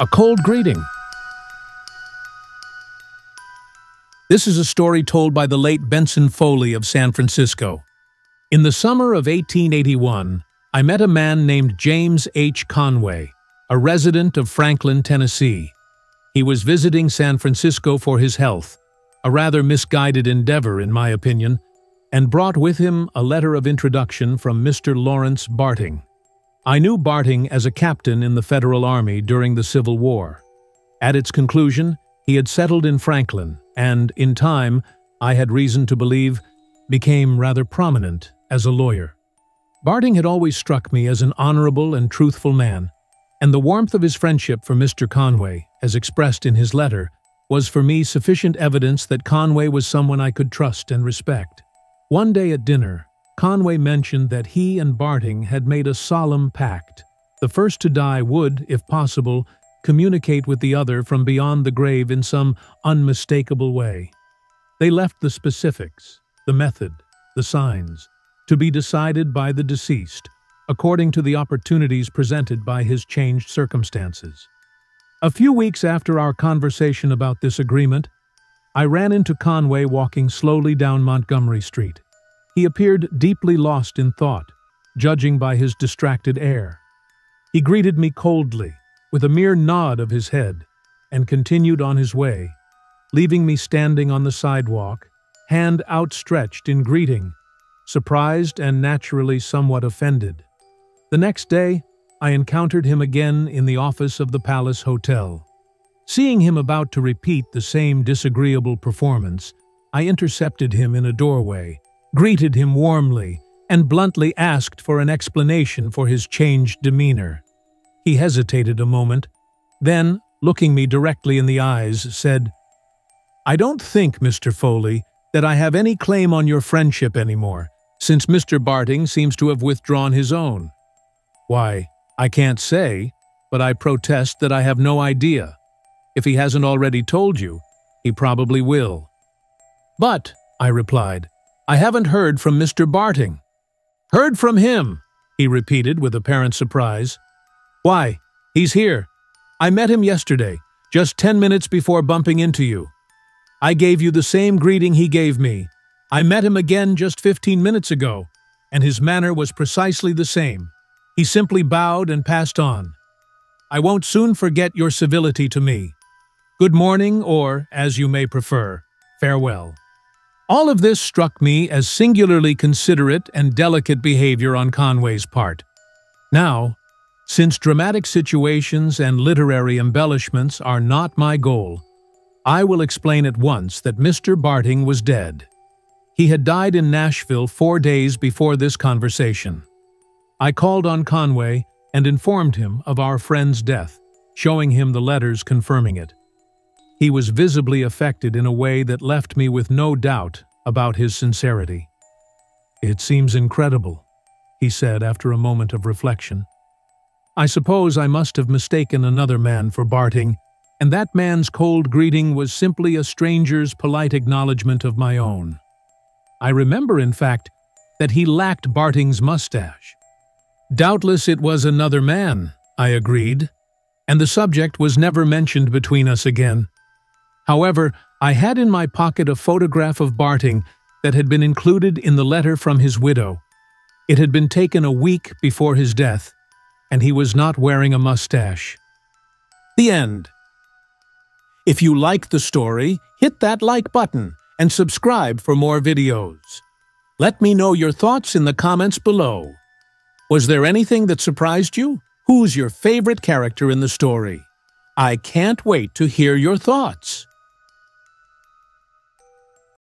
A cold greeting. This is a story told by the late Benson Foley of San Francisco. In the summer of 1881, I met a man named James H. Conway, a resident of Franklin, Tennessee. He was visiting San Francisco for his health, a rather misguided endeavor in my opinion, and brought with him a letter of introduction from Mr. Lawrence Barting. I knew Barting as a captain in the Federal Army during the Civil War. At its conclusion, he had settled in Franklin and, in time, I had reason to believe, became rather prominent as a lawyer. Barting had always struck me as an honorable and truthful man, and the warmth of his friendship for Mr. Conway, as expressed in his letter, was for me sufficient evidence that Conway was someone I could trust and respect. One day at dinner, Conway mentioned that he and Barting had made a solemn pact. The first to die would, if possible, communicate with the other from beyond the grave in some unmistakable way. They left the specifics, the method, the signs, to be decided by the deceased, according to the opportunities presented by his changed circumstances. A few weeks after our conversation about this agreement, I ran into Conway walking slowly down Montgomery Street. He appeared deeply lost in thought, judging by his distracted air. He greeted me coldly, with a mere nod of his head, and continued on his way, leaving me standing on the sidewalk, hand outstretched in greeting, surprised and naturally somewhat offended. The next day, I encountered him again in the office of the Palace Hotel. Seeing him about to repeat the same disagreeable performance, I intercepted him in a doorway, greeted him warmly, and bluntly asked for an explanation for his changed demeanor. He hesitated a moment, then, looking me directly in the eyes, said, I don't think, Mr. Foley, that I have any claim on your friendship anymore, since Mr. Barting seems to have withdrawn his own. Why, I can't say, but I protest that I have no idea. If he hasn't already told you, he probably will. But, I replied, I haven't heard from Mr. Barting. Heard from him, he repeated with apparent surprise. Why, he's here. I met him yesterday, just ten minutes before bumping into you. I gave you the same greeting he gave me. I met him again just 15 minutes ago, and his manner was precisely the same. He simply bowed and passed on. I won't soon forget your civility to me. Good morning, or, as you may prefer, farewell. All of this struck me as singularly considerate and delicate behavior on Conway's part. Now, since dramatic situations and literary embellishments are not my goal, I will explain at once that Mr. Barting was dead. He had died in Nashville four days before this conversation. I called on Conway and informed him of our friend's death, showing him the letters confirming it. He was visibly affected in a way that left me with no doubt about his sincerity. It seems incredible, he said after a moment of reflection. I suppose I must have mistaken another man for Barting, and that man's cold greeting was simply a stranger's polite acknowledgement of my own. I remember, in fact, that he lacked Barting's mustache. Doubtless it was another man, I agreed, and the subject was never mentioned between us again. However, I had in my pocket a photograph of Barting that had been included in the letter from his widow. It had been taken a week before his death, and he was not wearing a mustache. The end. If you like the story, hit that like button and subscribe for more videos. Let me know your thoughts in the comments below. Was there anything that surprised you? Who's your favorite character in the story? I can't wait to hear your thoughts.